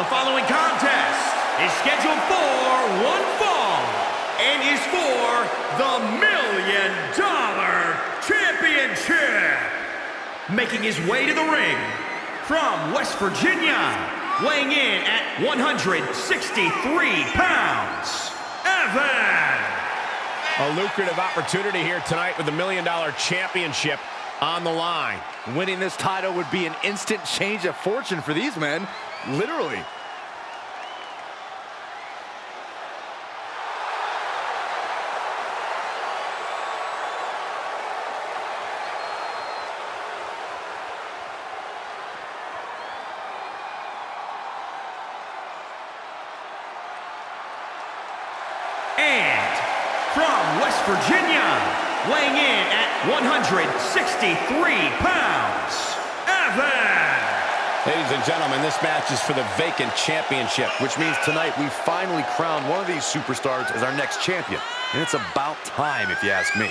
The following contest is scheduled for one fall and is for the Million Dollar Championship. Making his way to the ring from West Virginia, weighing in at 163 pounds, Evan. A lucrative opportunity here tonight with the Million Dollar Championship on the line. Winning this title would be an instant change of fortune for these men, literally. And from West Virginia, weighing in at 163 pounds. Ladies and gentlemen, this match is for the vacant championship. Which means tonight we finally crown one of these superstars as our next champion. And it's about time, if you ask me.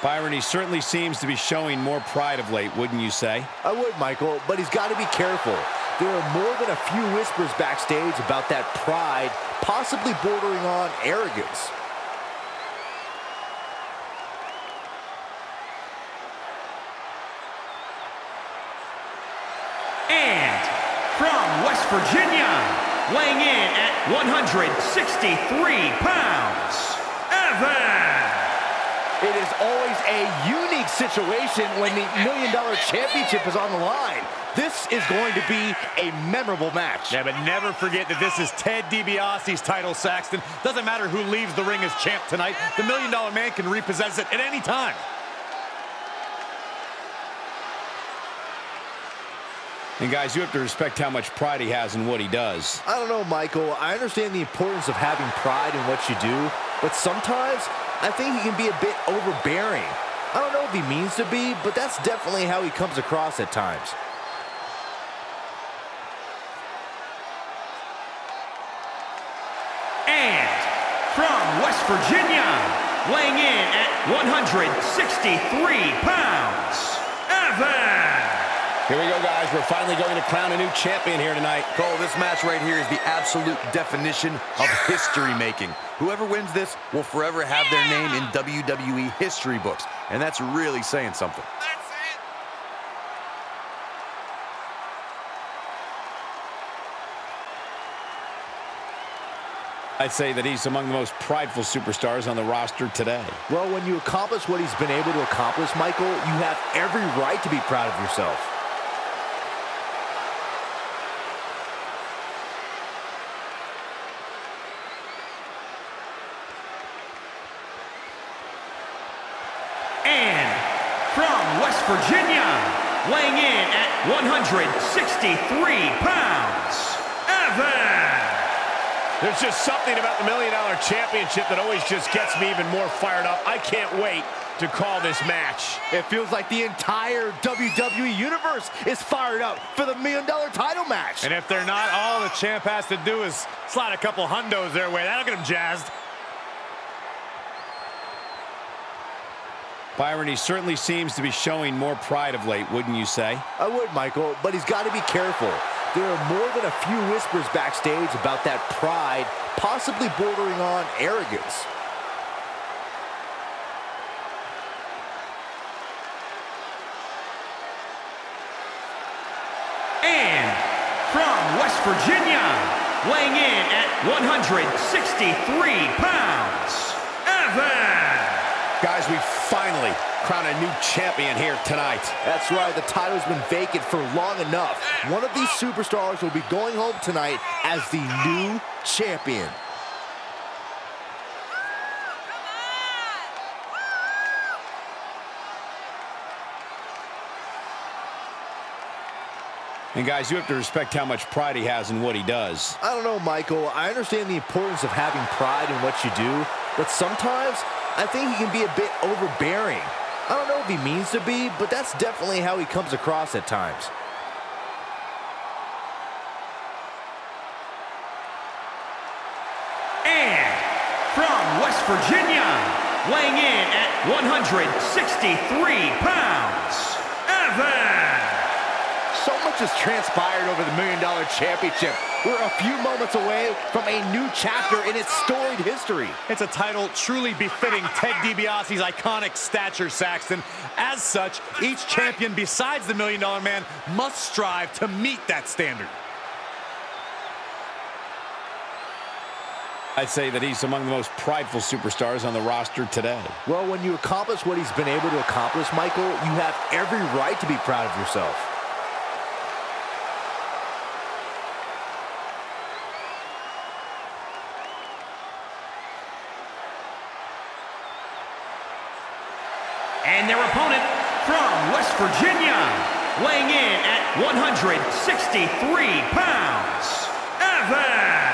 Byron, he certainly seems to be showing more pride of late, wouldn't you say? I would, Michael, but he's got to be careful. There are more than a few whispers backstage about that pride, possibly bordering on arrogance. And from West Virginia, weighing in at 163 pounds, Evan. It is always a unique situation when the Million Dollar Championship is on the line. This is going to be a memorable match. Yeah, but never forget that this is Ted DiBiase's title, Saxton. Doesn't matter who leaves the ring as champ tonight. The Million Dollar Man can repossess it at any time. And guys, you have to respect how much pride he has in what he does. I don't know, Michael. I understand the importance of having pride in what you do, but sometimes I think he can be a bit overbearing. I don't know if he means to be, but that's definitely how he comes across at times. And from West Virginia, weighing in at 163 pounds, Evan. Here we go, guys. We're finally going to crown a new champion here tonight. Cole, this match right here is the absolute definition of history making. Whoever wins this will forever have their name in WWE history books. And that's really saying something. I'd say that he's among the most prideful superstars on the roster today. Well, when you accomplish what he's been able to accomplish, Michael, you have every right to be proud of yourself. And from West Virginia, weighing in at 163 pounds, Evan. There's just something about the Million Dollar Championship that always just gets me even more fired up. I can't wait to call this match. It feels like the entire WWE Universe is fired up for the Million Dollar title match. And if they're not, all the champ has to do is slide a couple hundos their way. That'll get them jazzed. Byron, he certainly seems to be showing more pride of late, wouldn't you say? I would, Michael, but he's got to be careful. There are more than a few whispers backstage about that pride, possibly bordering on arrogance. And from West Virginia, weighing in at 163 pounds, Evan. Guys, we finally crown a new champion here tonight. That's right, the title's been vacant for long enough. One of these superstars will be going home tonight as the new champion. And guys, you have to respect how much pride he has in what he does. I don't know, Michael. I understand the importance of having pride in what you do, but sometimes I think he can be a bit overbearing. I don't know if he means to be, but that's definitely how he comes across at times. And from West Virginia, weighing in at 163 pounds, Evan. So much has transpired over the Million Dollar Championship. We're a few moments away from a new chapter in its storied history. It's a title truly befitting Ted DiBiase's iconic stature, Saxton. As such, each champion besides the Million Dollar Man must strive to meet that standard. I'd say that he's among the most prideful superstars on the roster today. Well, when you accomplish what he's been able to accomplish, Michael, you have every right to be proud of yourself. And their opponent from West Virginia, weighing in at 163 pounds, Evan.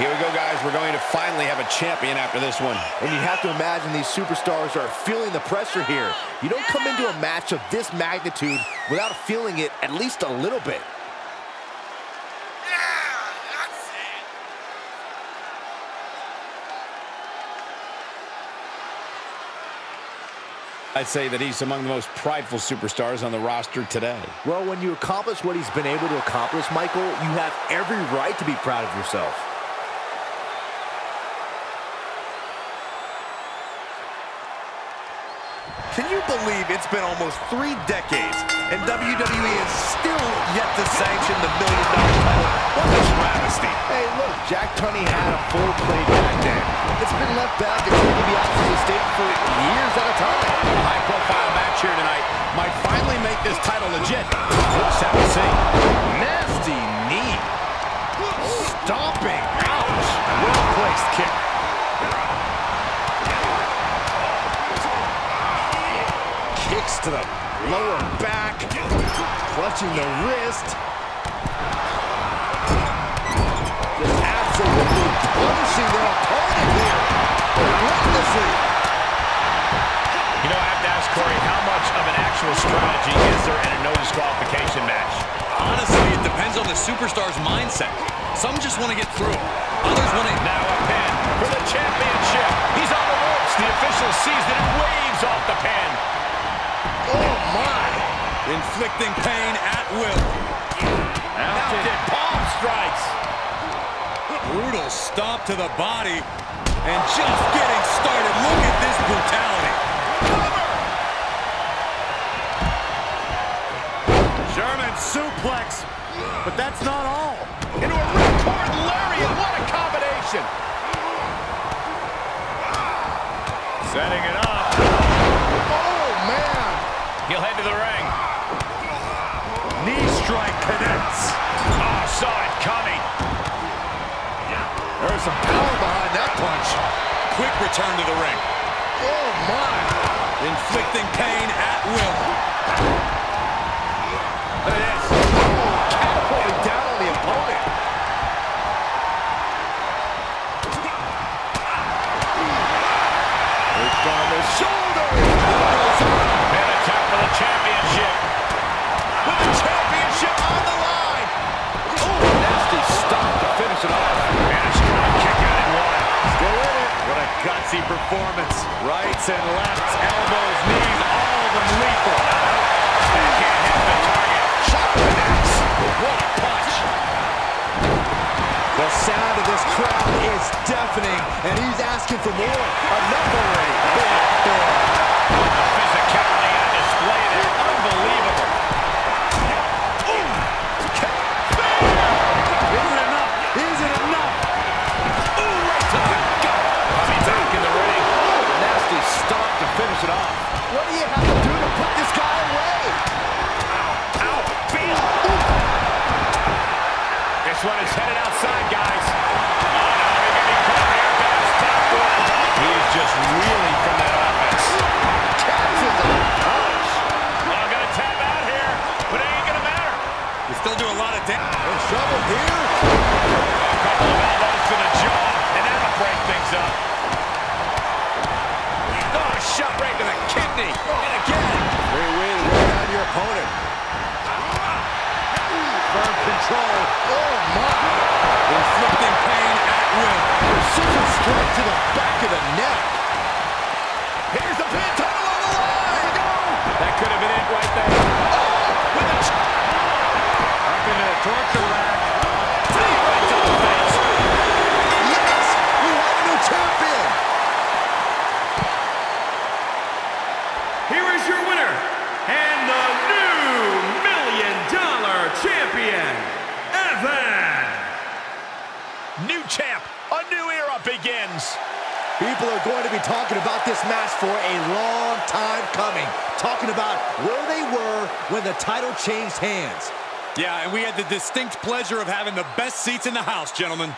Here we go, guys. We're going to finally have a champion after this one. And you have to imagine these superstars are feeling the pressure here. You don't come into a match of this magnitude without feeling it at least a little bit. I'd say that he's among the most prideful superstars on the roster today. Well, when you accomplish what he's been able to accomplish, Michael, you have every right to be proud of yourself. Can you believe it's been almost three decades and WWE is still yet to sanction the million dollar title? What a travesty. Hey, look, Jack Tunney had a full play back then. It's been left back at DiBiase's estate for years at a time. A high-profile match here tonight might finally make this title legit. We'll just have to see. Nasty Clutching the wrist. Just absolutely punishing their opponent here. Relentlessly. You know, I have to ask Corey, how much of an actual strategy is there in a no disqualification match? Honestly, it depends on the superstar's mindset. Some just want to get through. Others want to... Now a pin for the championship. He's on the ropes. The official sees that it waves off the pin. Oh, my! Inflicting pain at will. Mounted palm strikes. Brutal stomp to the body. And just getting started. Look at this brutality. German suplex, but that's not all. Into a ripcord lariat. What a combination. Setting it up. Oh, man. He'll head to the ring. Coming. There's some power behind that punch. Quick return to the ring. Oh, my. Inflicting pain at will. Rights and lefts, elbows, knees, all of them lethal. Backhand hits the target. Shot connects. What a punch. The sound of this crowd is deafening, and he's asking for more. Another ring. Big four. Still do a lot of damage. Here. A couple of elbows to the jaw, and that'll break things up. Oh, shot right to the kidney. And again. Great way to wear your opponent. Firm control. Oh, my. Inflicting pain at will. Precision strike to the back of the neck. Begins. People are going to be talking about this match for a long time coming. Talking about where they were when the title changed hands. Yeah, and we had the distinct pleasure of having the best seats in the house, gentlemen.